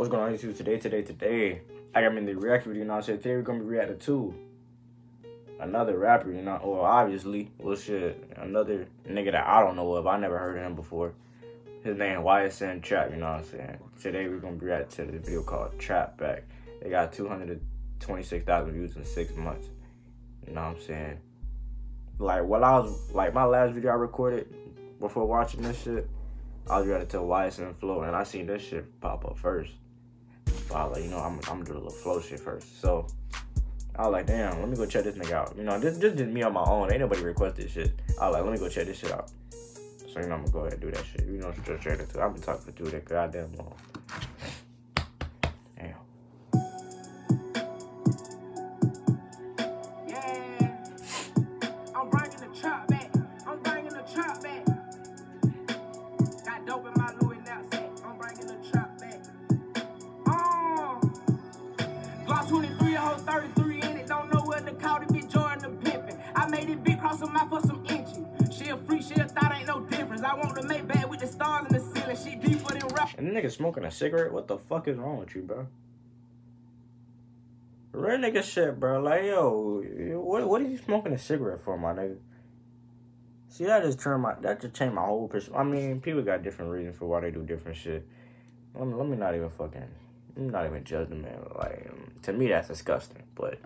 What's going on YouTube today, today, today? I got me in the reaction video, you know what I'm saying? Today we're gonna be reacting to another rapper, you know, well obviously, well shit, another nigga that I don't know of. I never heard of him before. His name YSN Trapp, you know what I'm saying? Today we're gonna be reacting to the video called Trapp Back. They got 226,000 views in six months. You know what I'm saying? Like what I was like my last video I recorded before watching this shit, I was ready to YSN Flow and I seen this shit pop up first. I was like, you know, I'm I'm gonna do a little flow shit first. So I was like, damn, let me go check this nigga out. You know, this just me on my own. Ain't nobody requested shit. I was like, let me go check this shit out. So you know, I'm gonna go ahead and do that shit. You know, straight straight into. I've been talking to two that goddamn long. Bad with the stars in the ceiling. She deeper than. And the nigga smoking a cigarette? What the fuck is wrong with you, bro? Real nigga shit, bro. Like, yo, what what are you smoking a cigarette for, my nigga? See, that just turned my that just changed my whole perspective. I mean, people got different reasons for why they do different shit. Let me, let me not even fucking, me not even judge the man. Like, to me, that's disgusting. But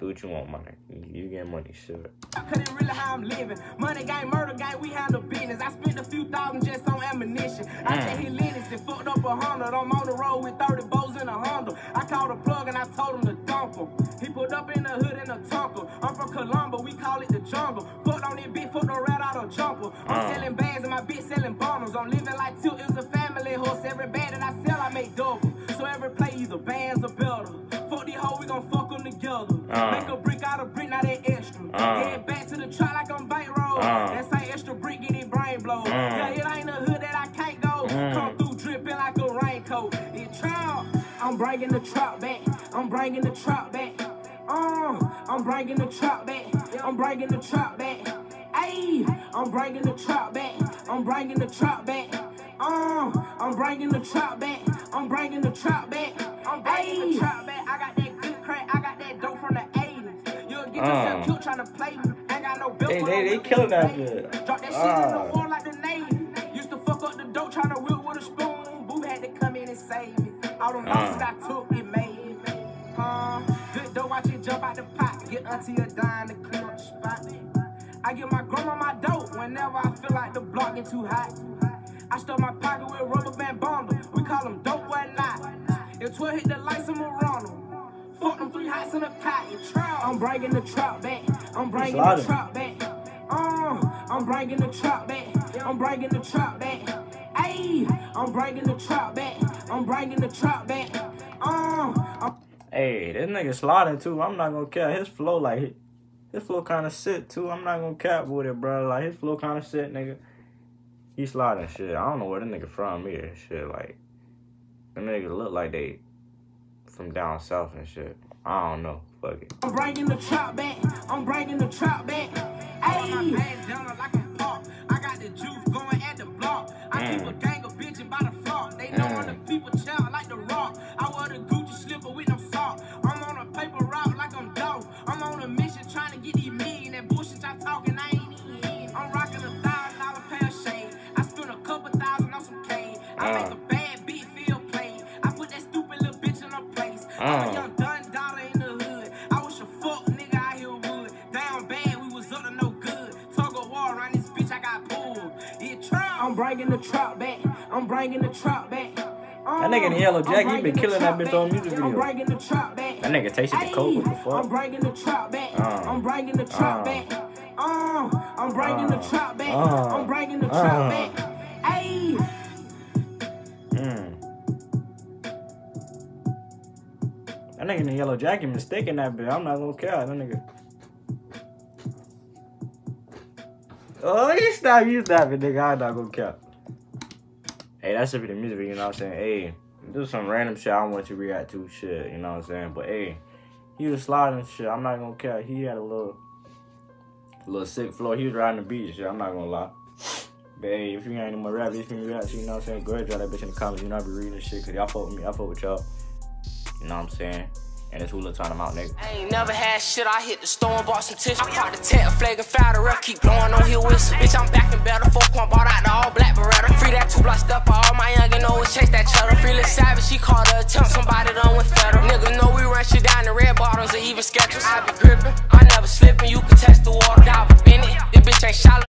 do what you want, money. You, get money, shit. Cause it really how I'm living. Money gang, murder gang, we handle business. I spent a few thousand just on ammunition. I Mm. just hit Lennox and fucked up a hundred. I'm on the road with 30 bows in a Honda. I called a plug and I told him to dump him. He put up in the hood in a tonker. I'm from Columba, we call it the jungle. Fucked on this bitch, fucked the rat out of jumper. I'm Uh. selling bags and my bitch selling bundles. I'm living like two, it's a family horse. Every bag that I sell, I make double. So every play either bands or better. Fuck these hoes, we gon' fuck. Uh. Make a brick out of brick, now they extra. Uh. Head back to the trap like I'm bankroll. Uh. That's ain't extra brick, get it brain blow. Yeah, it ain't a hood that I can't go. Mm. Come through dripping like a raincoat. It trap. I'm bringing the trap back. I'm bringing the trap back. Uh, I'm bringing the trap back. I'm bringing the trap back. Ayy, I'm bringing the trap back. I'm bringing the trap back. Uh, I'm bringing the trap back. I'm bringing the trap back. I'm bringing the trap back. Bill They- they- they killing that the shit. Drop that shit in Ah. the oil like the Navy. Used to fuck up the dope trying to whip with a spoon. Boo had to come in and save me. All them Uh. losses I took, it made me. Uh, good dope, watch it jump out the pot. Get auntie a dime to clean up the spot. I get my grandma my dope whenever I feel like the block get too hot. I stuff my pocket with rubber band bundle. We call them dope or not. If 12 hit the lights, I'ma run 'em. In a pot. I'm bringing the trap back. I'm bringing the trap back. Uh, I'm bringing the trap back. I'm bringing the trap back. Ayy, I'm bringing the trap back. I'm bringing the trap back. Uh, Hey, this nigga sliding too. I'm not gonna cap. His flow like his flow kind of sit too. I'm not gonna cap with it, bro. Like his flow kind of sit, nigga. He sliding shit. I don't know where the nigga from either. Shit, like them nigga look like they from down south and shit. I don't know. Fuck it. I'm bringing the trap back. I'm bringing the trap back. Ayy. like I'm pop. I got the juice going at the block. I keep a gang of bitches by the flock. They know I'm the people child like the rock. I wear the Gucci slipper with no sock. I'm on a paper route like I'm dope. I'm on a mission trying to get these million. That bullshit y'all talking, I ain't in. I'm rocking a thousand dollar pair of shade. I spent a couple thousand on some cane. I make Uh. a I'm bringing the trap back. I'm bringing the trap back. That nigga in the yellow jacket, he been killing that bitch on music I'm video. bringing the trap back. That nigga tasted the coke. What the I'm bringing the trap back. Uh. I'm bringing the trap Uh. back. Uh, I'm bringing the trap back. I'm bringing the trap back. Ayy. Mm. That nigga in the yellow jacket mistaken that bitch. I'm not gonna care. That nigga. Oh, you stop, you stop it, nigga. I'm not gonna care. Hey, that should be the music, you know what I'm saying? Hey, do some random shit I want you to react to shit, you know what I'm saying? But hey, he was sliding shit. I'm not gonna care. He had a little, little sick flow. He was riding the beat shit. I'm not gonna lie. But hey, if you ain't any more rap, if you react, you know what I'm saying? Go ahead, drop that bitch in the comments. You know I be reading shit, cause y'all fuck with me, I fuck with y'all. You know what I'm saying? And it's Hula time, I'm out, nigga. I ain't never had shit, I hit the store and bought some tissue. I caught the tech, flag and foul the ref, keep blowing on here whistle. Bitch, I'm back in better, four point, bought out the all black beretta. Free that two block step, all my youngin' always chase that cheddar. Feeling savage, she called her attempt, somebody done with federal. Niggas know we run shit down the red bottoms or even sketches. I be gripping,